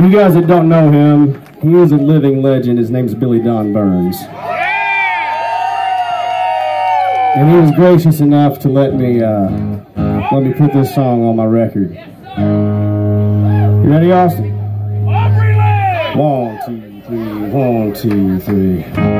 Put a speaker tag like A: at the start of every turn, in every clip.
A: For you guys that don't know him, he is a living legend. His name's Billy Don Burns. And he was gracious enough to let me uh, let me put this song on my record. You ready, Austin? One, two, three, one, two, three.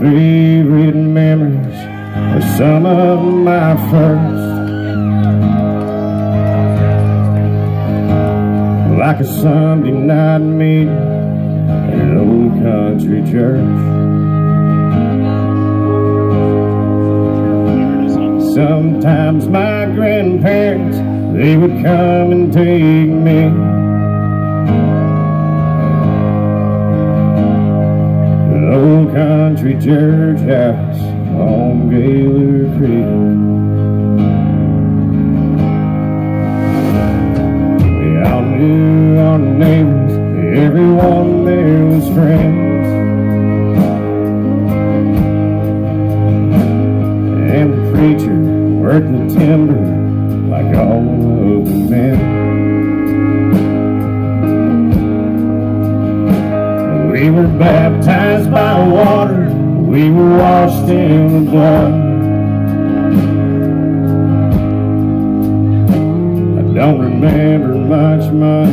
A: Favorite memories are some of my first. Like a Sunday night meeting in an old country church. Sometimes my grandparents, they would come and take me. Church house on Gaylor Creek. We all knew our names, everyone there was friends. And the preacher worked the timber like all of the men. We were baptized by water, we were washed in the blood. I don't remember much but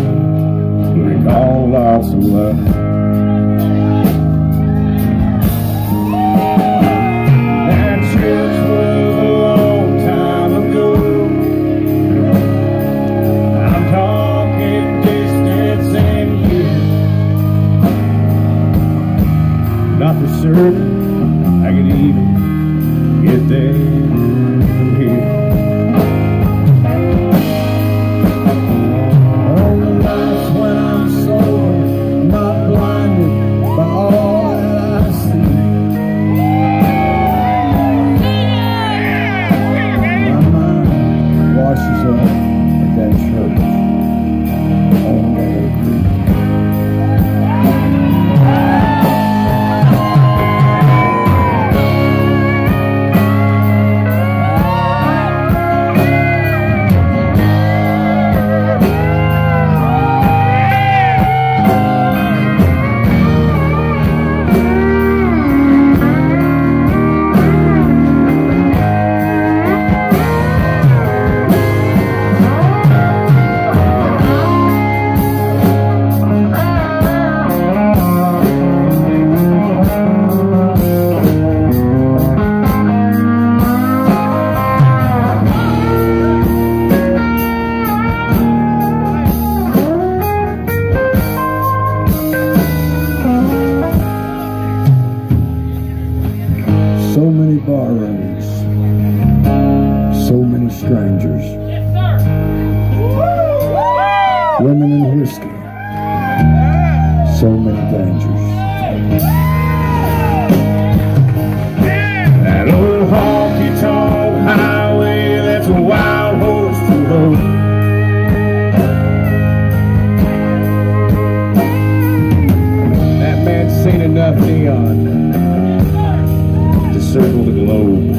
A: we recall lots of love. That
B: women and whiskey, so many dangers.
A: That old honky tonk highway, that's a wild horse to road. That man's seen enough neon to circle the globe.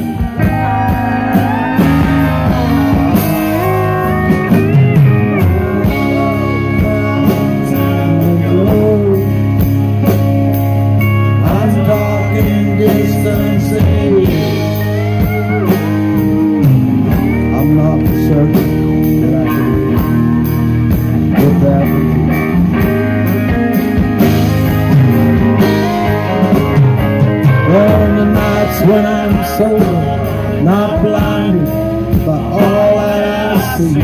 B: Sober, not blinded by all that I see.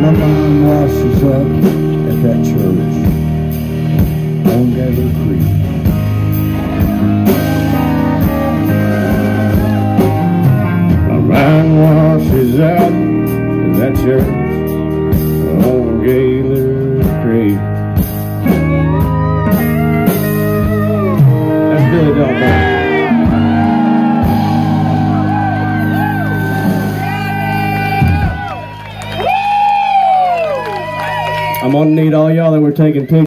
B: My mind washes up at that church on Gaylor Creek.
A: I'm gonna need all y'all that were taking pictures.